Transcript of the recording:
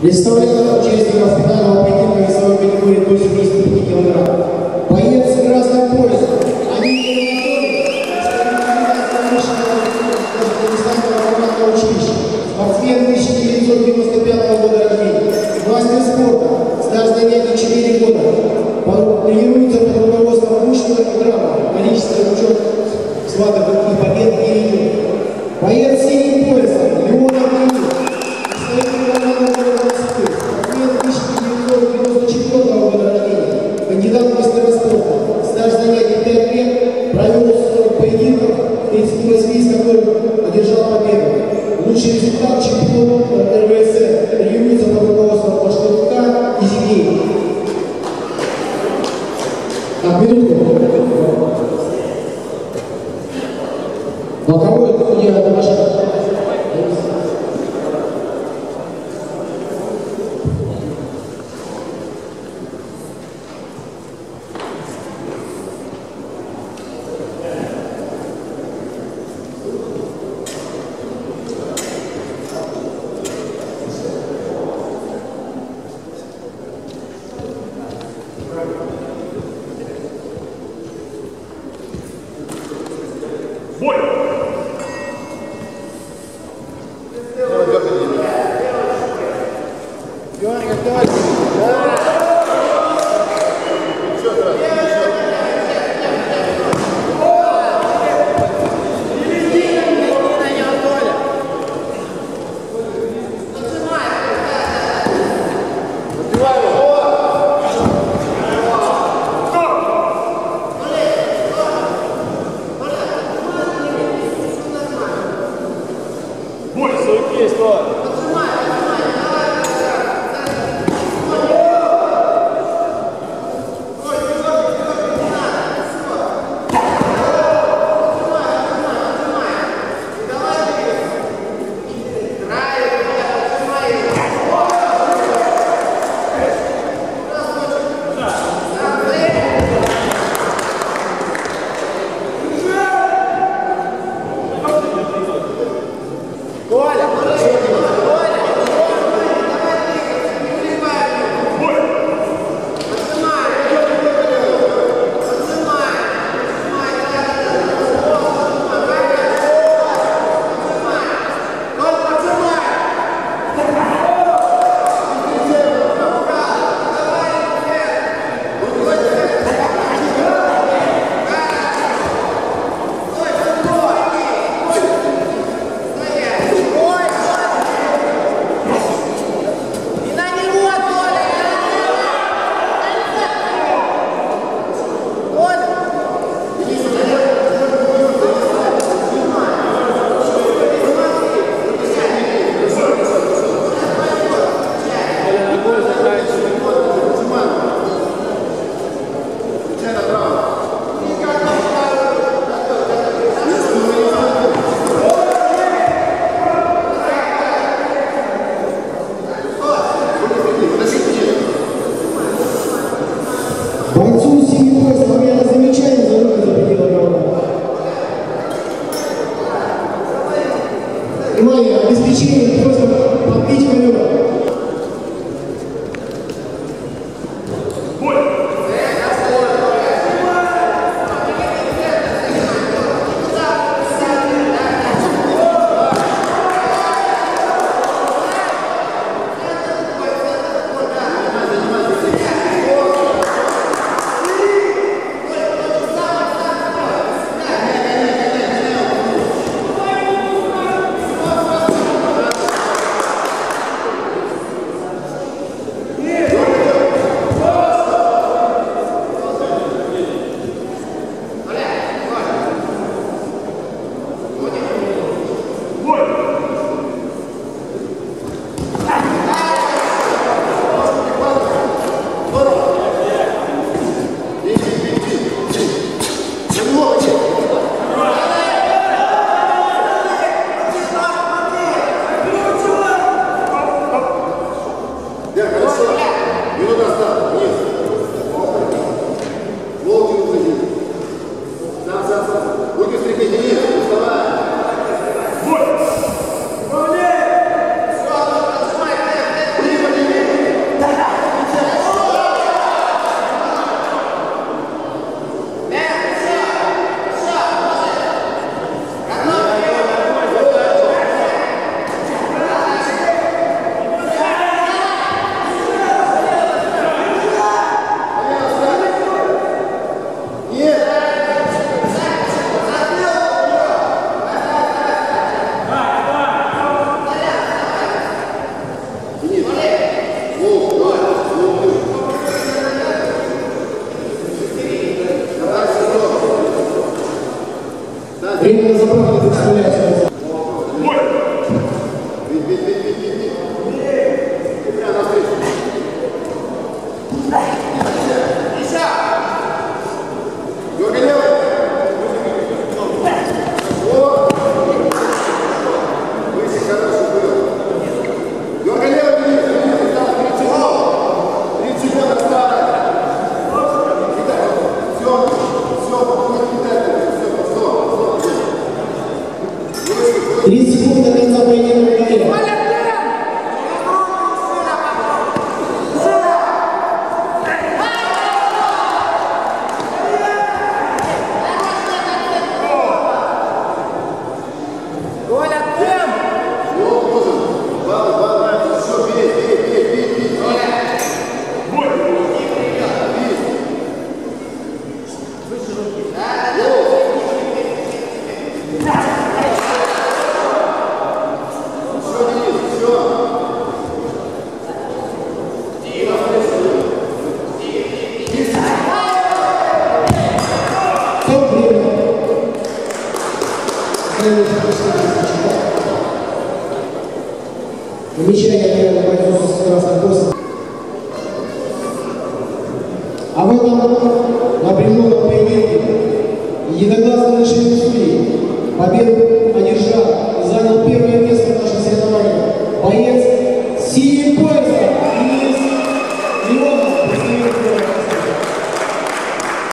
Представляю участников финального поединка весовой категории до 75 килограмм. Боец в красном поясе. Они не готовы. Боковой судья Атамашев. Бой! мои обеспечения просто подпить колеба. Замечание, наверное, бойцов с красным поясом. А в этом напряженном поединке единогласно решили Победу одержал и занял первое место в нашей